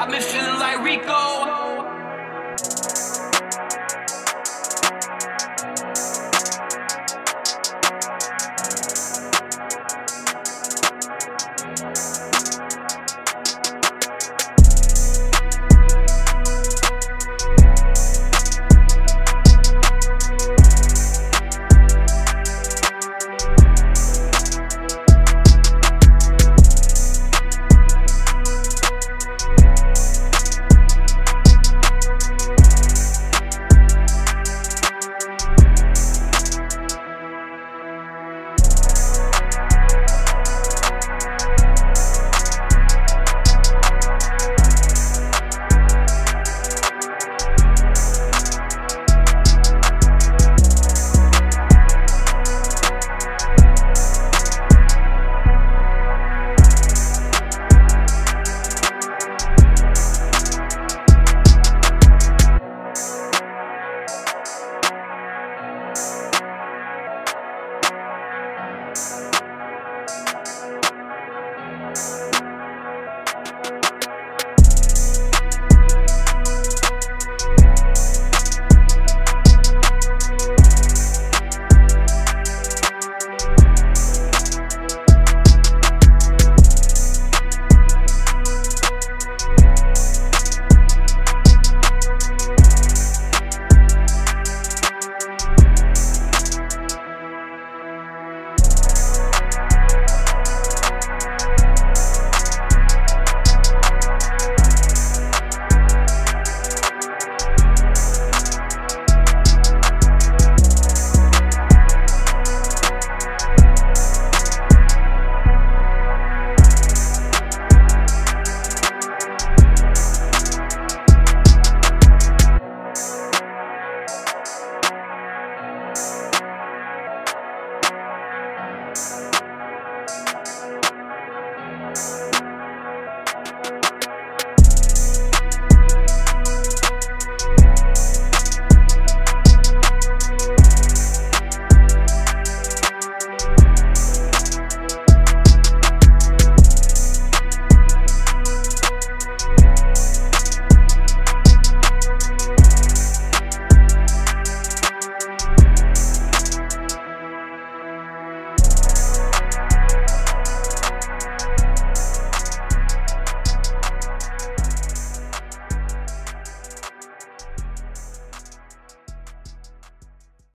I've been feeling like Rico.